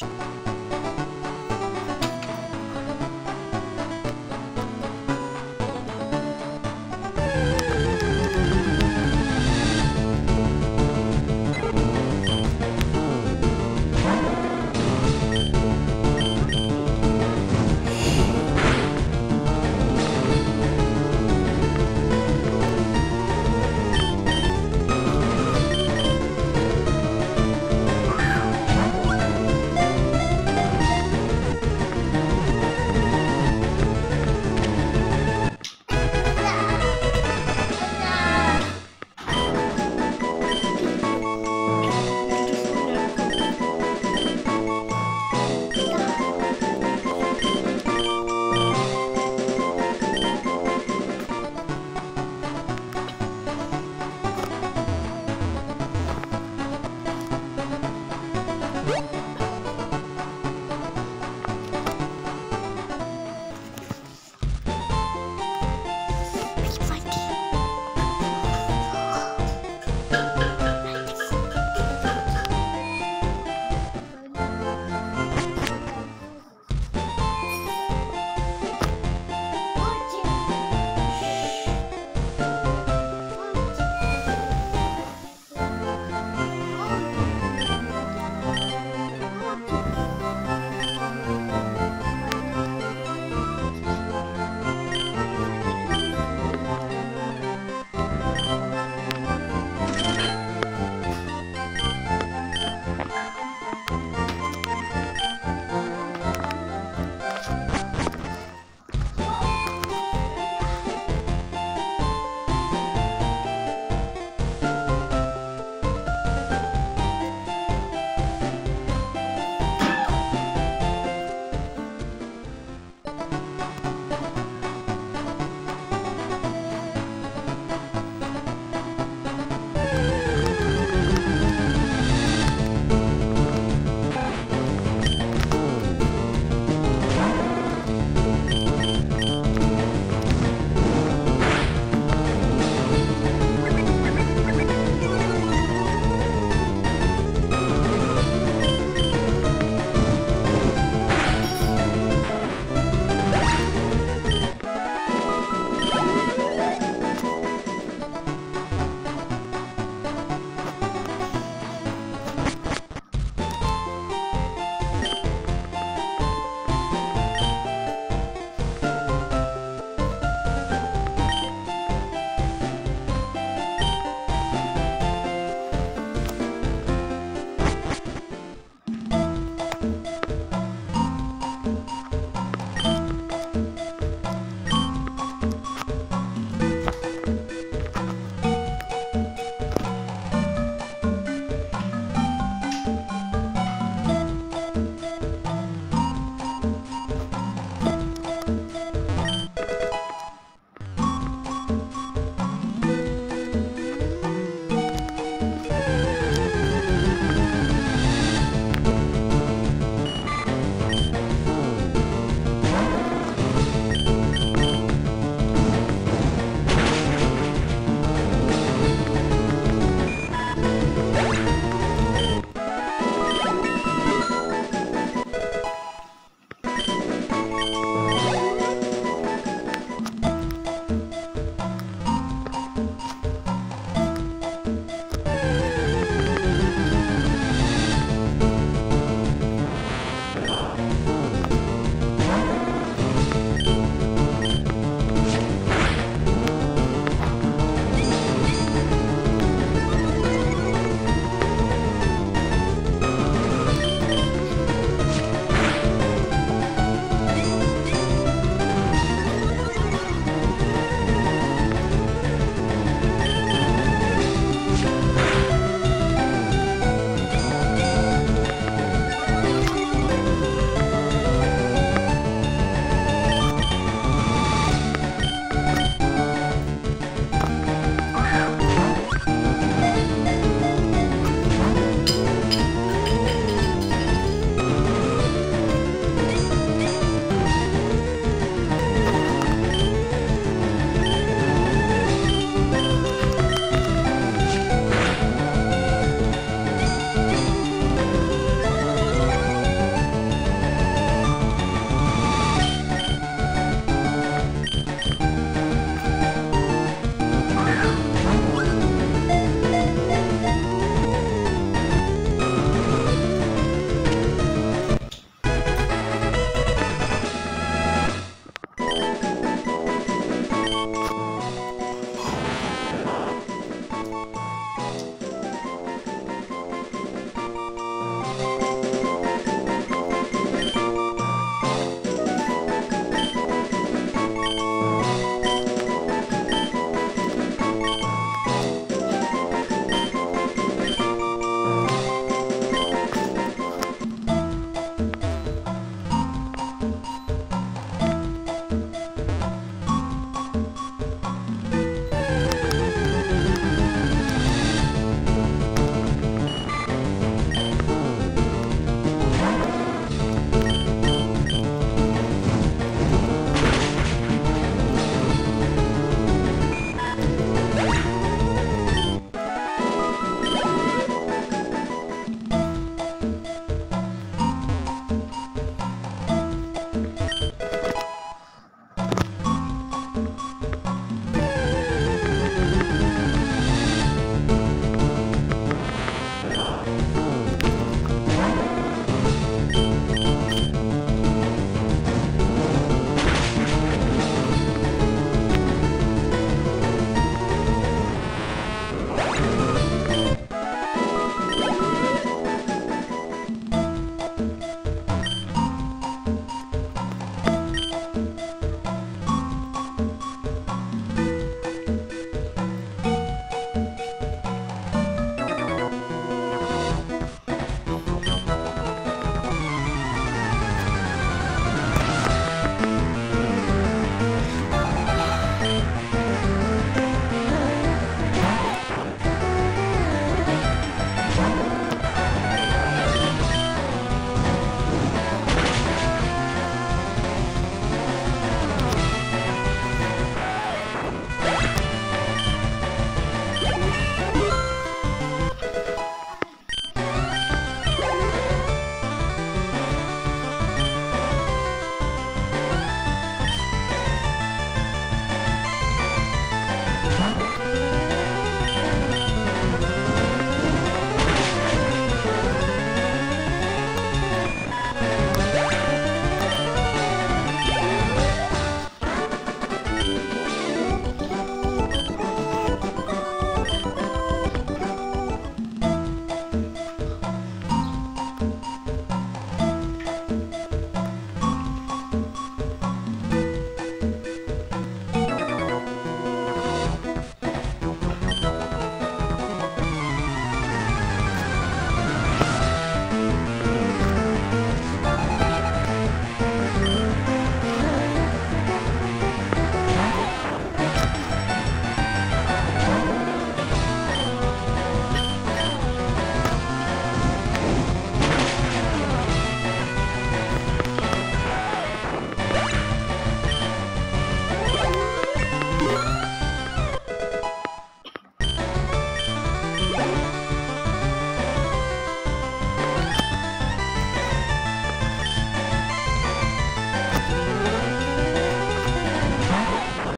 you